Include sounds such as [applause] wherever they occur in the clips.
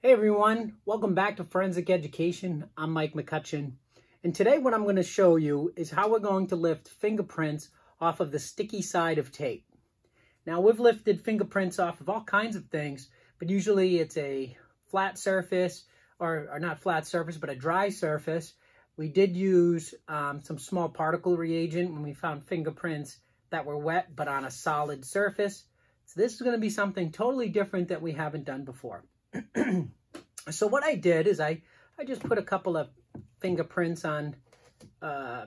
Hey everyone, welcome back to Forensic Education. I'm Mike McCutcheon. And today what I'm going to show you is how we're going to lift fingerprints off of the sticky side of tape. Now we've lifted fingerprints off of all kinds of things, but usually it's a flat surface, or, or not flat surface, but a dry surface. We did use um, some small particle reagent when we found fingerprints that were wet, but on a solid surface. So this is going to be something totally different that we haven't done before. [clears throat] so what I did is I, I just put a couple of fingerprints on uh,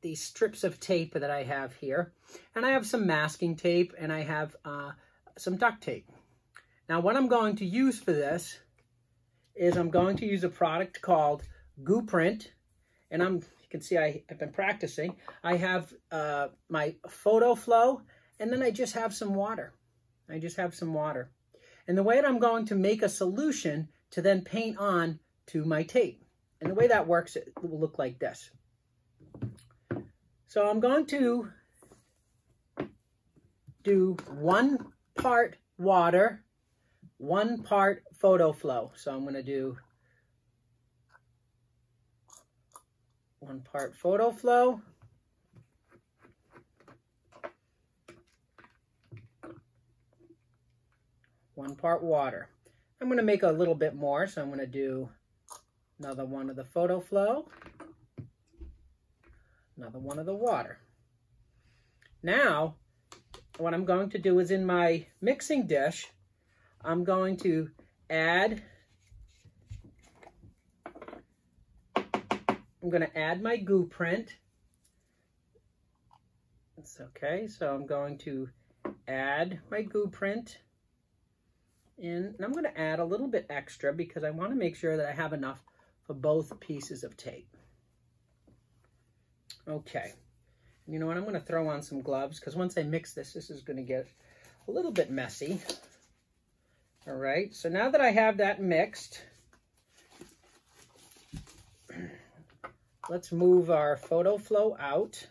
these strips of tape that I have here. And I have some masking tape and I have uh, some duct tape. Now what I'm going to use for this is I'm going to use a product called GooPrint. And I'm, you can see I, have been practicing. I have uh, my photo flow and then I just have some water. I just have some water. And the way that I'm going to make a solution to then paint on to my tape. And the way that works, it will look like this. So I'm going to do one part water, one part photo flow. So I'm going to do one part photo flow, one part water. I'm going to make a little bit more, so I'm going to do another one of the photo flow, another one of the water. Now, what I'm going to do is in my mixing dish, I'm going to add, I'm going to add my GooPrint. It's okay, so I'm going to add my GooPrint in. And I'm going to add a little bit extra because I want to make sure that I have enough for both pieces of tape. Okay. You know what? I'm going to throw on some gloves because once I mix this, this is going to get a little bit messy. All right. So now that I have that mixed, let's move our photo flow out.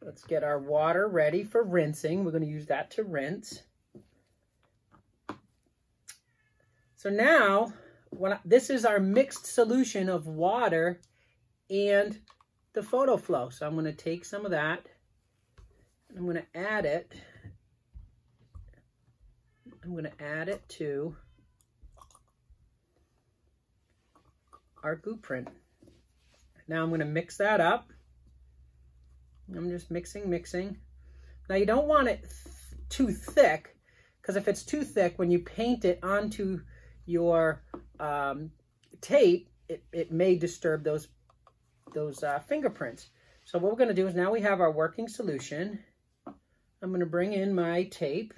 Let's get our water ready for rinsing. We're going to use that to rinse. So now, I, this is our mixed solution of water and the photo flow. So I'm going to take some of that and I'm going to add it. I'm going to add it to our GooPrint. Now I'm going to mix that up. I'm just mixing, mixing. Now you don't want it th too thick because if it's too thick, when you paint it onto your um, tape, it, it may disturb those, those uh, fingerprints. So what we're going to do is now we have our working solution. I'm going to bring in my tape.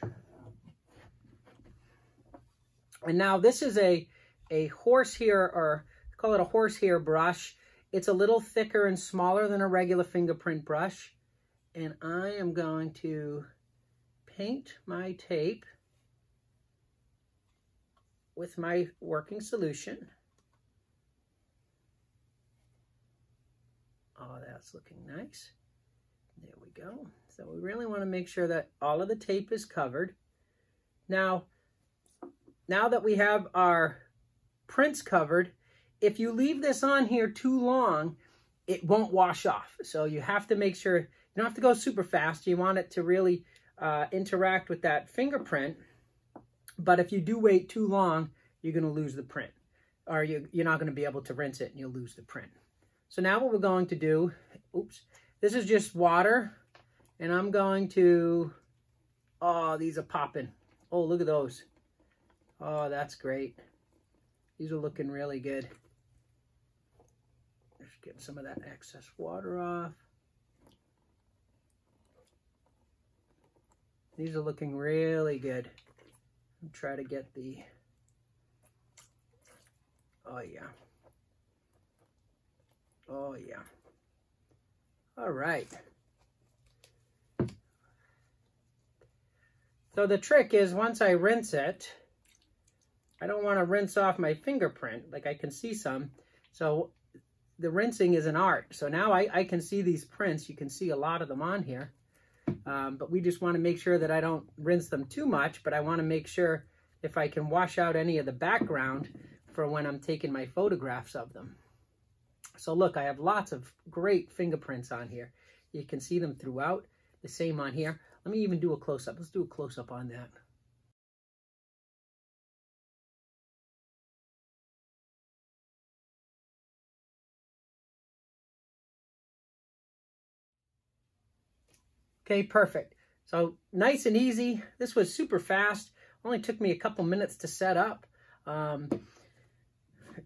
And now this is a, a horsehair, or call it a horsehair brush. It's a little thicker and smaller than a regular fingerprint brush. And I am going to paint my tape with my working solution. Oh, that's looking nice. There we go. So we really want to make sure that all of the tape is covered. Now, now that we have our prints covered, if you leave this on here too long, it won't wash off. So you have to make sure, you don't have to go super fast. You want it to really uh, interact with that fingerprint. But if you do wait too long, you're going to lose the print. Or you, you're not going to be able to rinse it and you'll lose the print. So now what we're going to do, oops, this is just water. And I'm going to, oh, these are popping. Oh, look at those. Oh, that's great. These are looking really good. Just getting some of that excess water off. These are looking really good. Try to get the, oh yeah. Oh yeah. All right. So the trick is once I rinse it, I don't want to rinse off my fingerprint, like I can see some. So the rinsing is an art. So now I, I can see these prints. You can see a lot of them on here. Um, but we just want to make sure that I don't rinse them too much, but I want to make sure if I can wash out any of the background for when I'm taking my photographs of them. So look, I have lots of great fingerprints on here. You can see them throughout. The same on here. Let me even do a close-up. Let's do a close-up on that. Okay, perfect. So nice and easy. This was super fast. Only took me a couple minutes to set up. Um,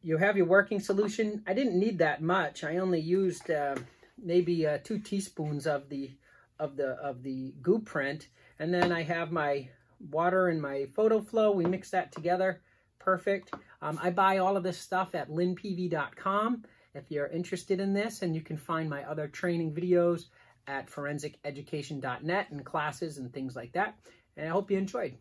you have your working solution. I didn't need that much. I only used uh, maybe uh, two teaspoons of the of the of the GooPrint, and then I have my water and my photo flow. We mix that together. Perfect. Um, I buy all of this stuff at LynnPeavey.com if you're interested in this, and you can find my other training videos at forensiceducation.net and classes and things like that. And I hope you enjoyed.